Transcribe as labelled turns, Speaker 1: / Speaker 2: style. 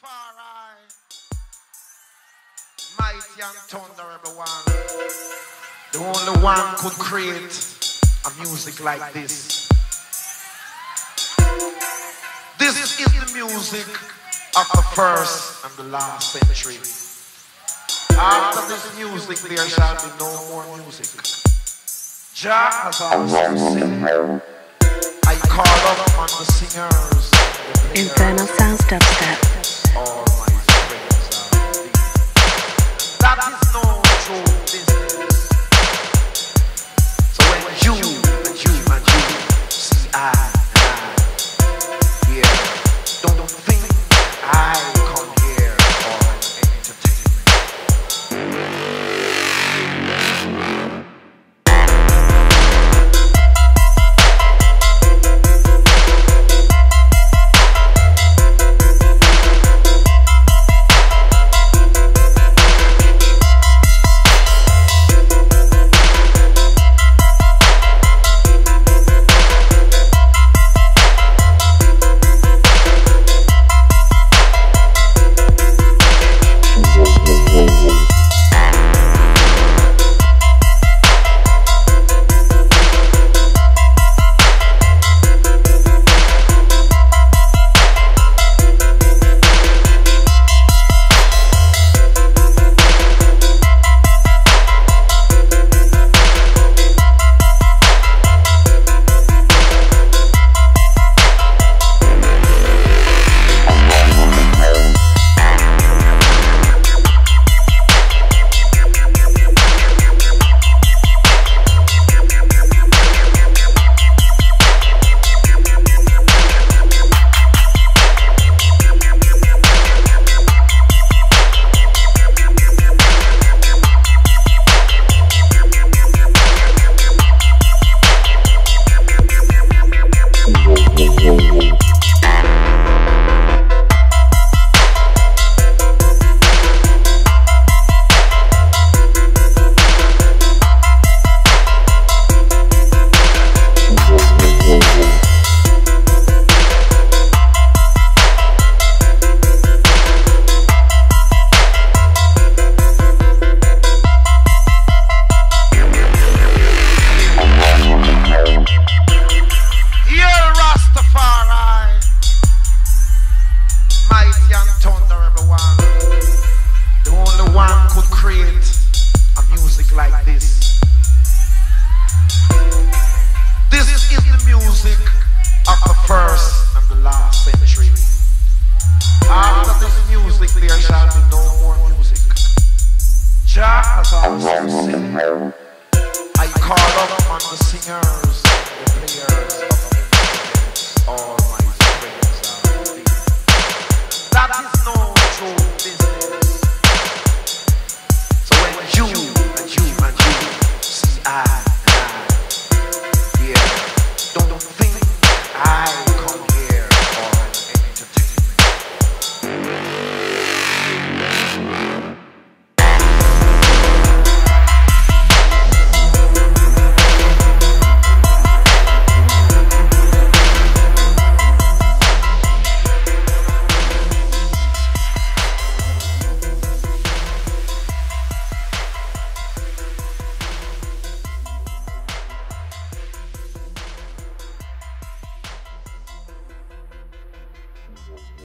Speaker 1: Rastafari, mighty and thunderable one. The only one could create a music like this. This is the music of the first and the last century. After this music, there shall be no more music. Jah has also said, I call up on the singers.
Speaker 2: Infernal Sounds Dubstep.
Speaker 1: The only one could create a music like this. This is the music of the first and the last century. After this music, there shall be no more music. I call up the singers, the players of